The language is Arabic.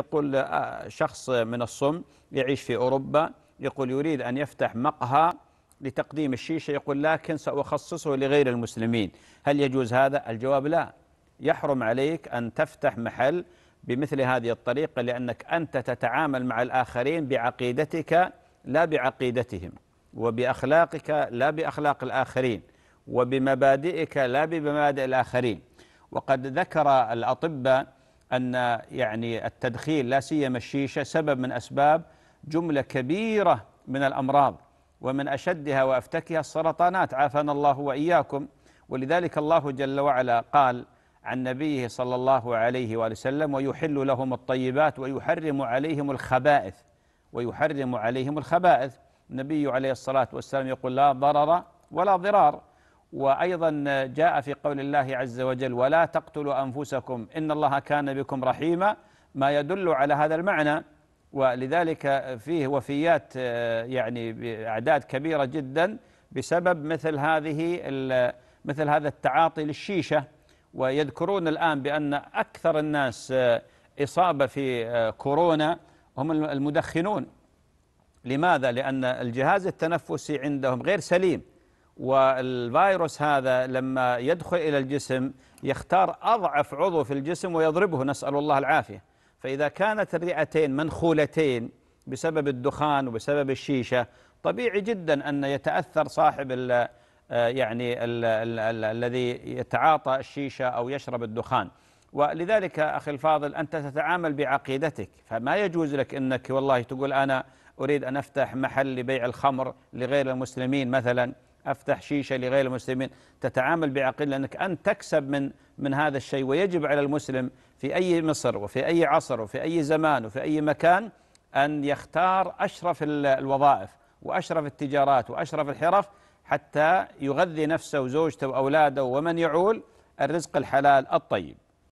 يقول آه، شخص من الصم يعيش في أوروبا يقول يريد أن يفتح مقهى لتقديم الشيشة. يقول لكن سأخصصه لغير المسلمين. هل يجوز هذا؟ الجواب لا. يحرم عليك أن تفتح محل بمثل هذه الطريقة لأنك أنت تتعامل مع الآخرين بعقيدتك لا بعقيدتهم وبأخلاقك لا بأخلاق الآخرين وبمبادئك لا بمبادئ الآخرين. وقد ذكر الأطباء أن يعني التدخين لا سيما الشيشة سبب من أسباب جملة كبيرة من الأمراض ومن أشدها وأفتكها السرطانات. عافانا الله وإياكم. ولذلك الله جل وعلا قال عن نبيه صلى الله عليه وآله وسلم ويحل لهم الطيبات ويحرم عليهم الخبائث ويحرم عليهم الخبائث. النبي عليه الصلاة والسلام يقول لا ضرر ولا ضرار. وأيضا جاء في قول الله عز وجل ولا تقتلوا أنفسكم إن الله كان بكم رحيما ما يدل على هذا المعنى. ولذلك فيه وفيات يعني بأعداد كبيرة جدا بسبب مثل هذه مثل هذا التعاطي للشيشة. ويذكرون الآن بأن أكثر الناس إصابة في كورونا هم المدخنون. لماذا؟ لأن الجهاز التنفسي عندهم غير سليم. والفيروس هذا لما يدخل إلى الجسم يختار أضعف عضو في الجسم ويضربه نسأل الله العافية. فإذا كانت الرئتين منخولتين بسبب الدخان وبسبب الشيشة طبيعي جدا أن يتأثر صاحب ال يعني ال ال ال الذي يتعاطى الشيشة أو يشرب الدخان. ولذلك أخي الفاضل أنت تتعامل بعقيدتك فما يجوز لك أنك والله تقول أنا أريد أن أفتح محل لبيع الخمر لغير المسلمين مثلا. أفتح شيشة لغير المسلمين. تتعامل بعقل لأنك أنت تكسب من من هذا الشيء ويجب على المسلم في أي مصر وفي أي عصر وفي أي زمان وفي أي مكان أن يختار أشرف الوظائف وأشرف التجارات وأشرف الحرف حتى يغذي نفسه وزوجته وأولاده ومن يعول الرزق الحلال الطيب.